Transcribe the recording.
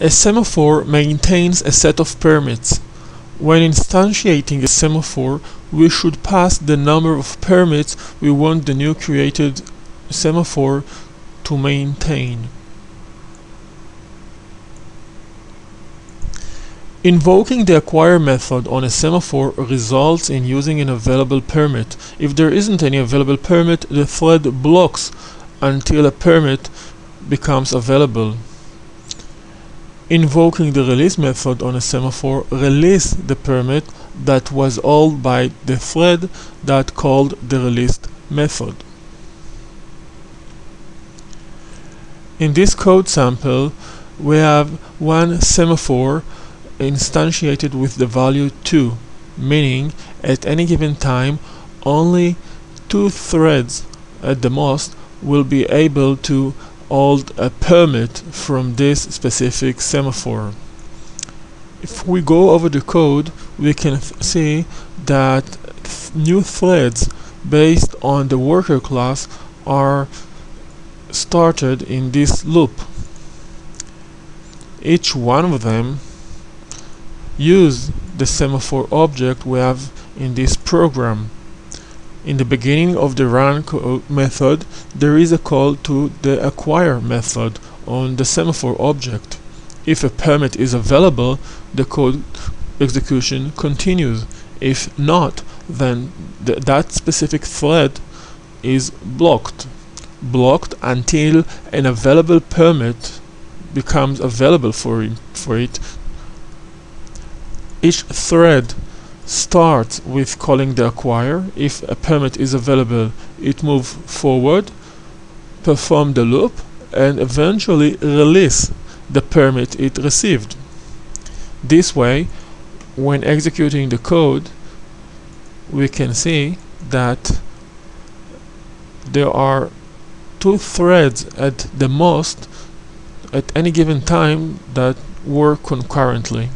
A semaphore maintains a set of permits. When instantiating a semaphore, we should pass the number of permits we want the new created semaphore to maintain. Invoking the acquire method on a semaphore results in using an available permit. If there isn't any available permit, the thread blocks until a permit becomes available. Invoking the release method on a semaphore release the permit that was held by the thread that called the released method. In this code sample, we have one semaphore instantiated with the value 2, meaning at any given time only two threads at the most will be able to hold a permit from this specific semaphore. If we go over the code, we can see that th new threads based on the worker class are started in this loop. Each one of them use the semaphore object we have in this program. In the beginning of the run uh, method, there is a call to the acquire method on the semaphore object. If a permit is available, the code execution continues. If not, then th that specific thread is blocked. Blocked until an available permit becomes available for, for it each thread starts with calling the acquire. If a permit is available, it moves forward, perform the loop, and eventually release the permit it received. This way, when executing the code, we can see that there are two threads at the most at any given time that work concurrently.